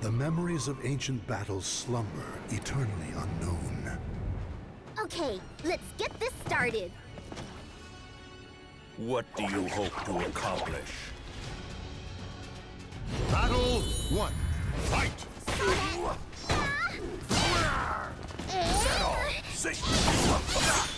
The memories of ancient battles slumber, eternally unknown. Okay, let's get this started. What do you hope to accomplish? Battle one. Fight! Settle! Eh? See!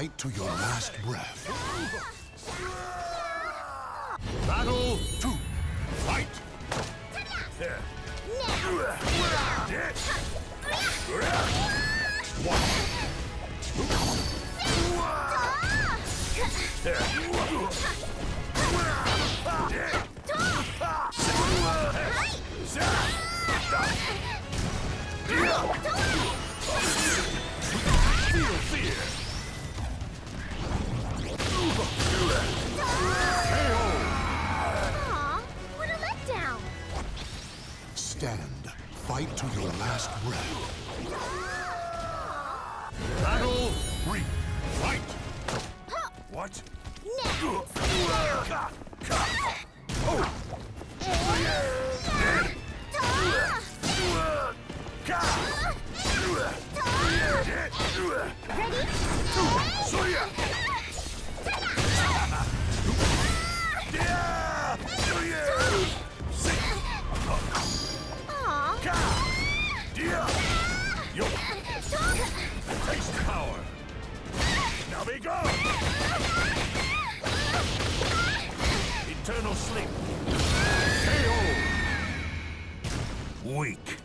Fight to your last breath. Battle two. Fight! Feel Stand. Fight to your last breath. Battle three. Fight! What? Next. Oh. Ready? Now be gone! Eternal sleep! KO! Weak!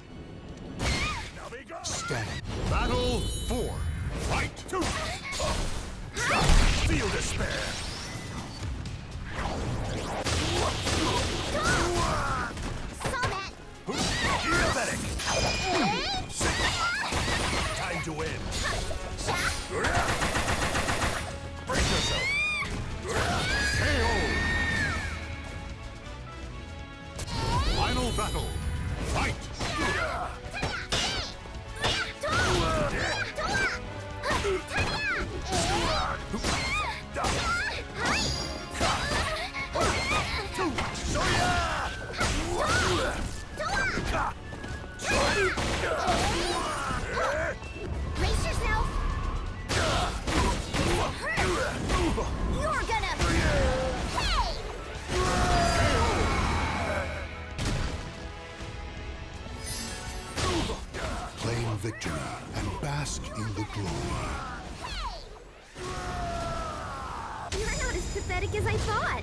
Now be gone! Stand. Battle four. Fight! Two! Feel despair! Battle. Fight! Victory and bask in the glory. You're not as pathetic as I thought.